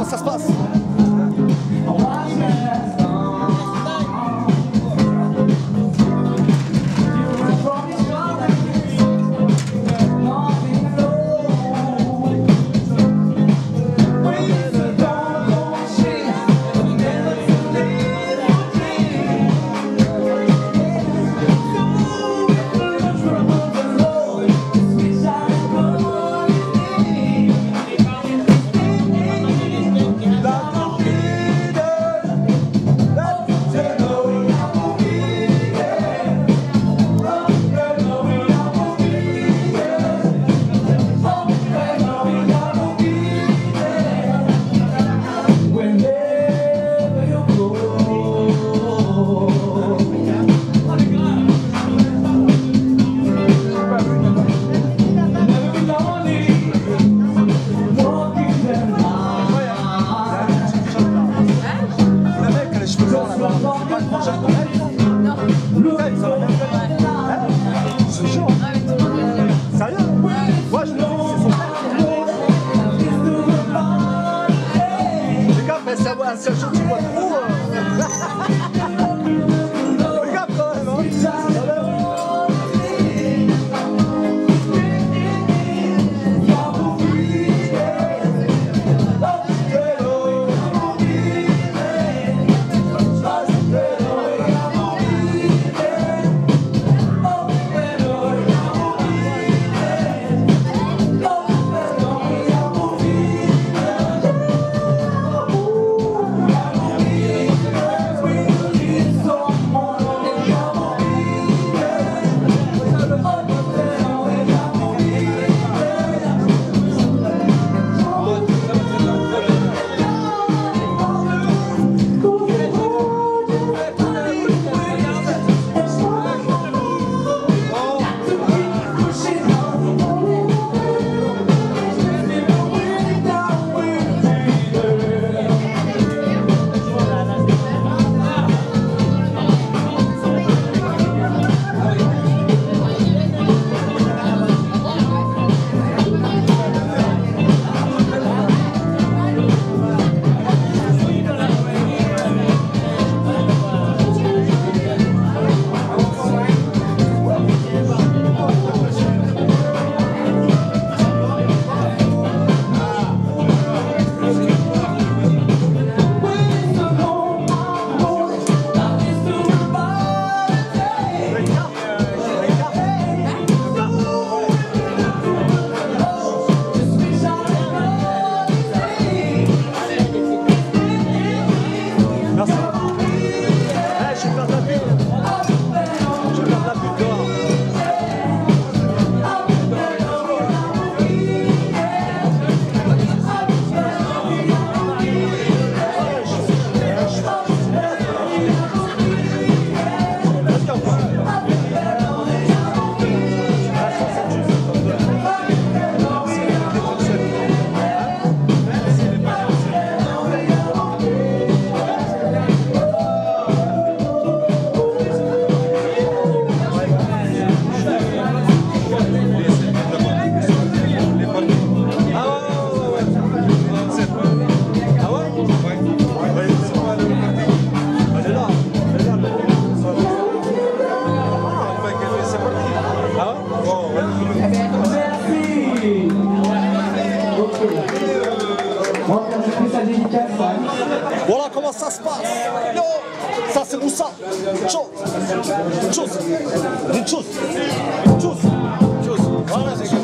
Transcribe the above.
palmas, essas palmas. Voilà comment ça se passe. Yo ça c'est Moussa. Chose. Chose. Chose. Chose. Chose. Voilà, les gars.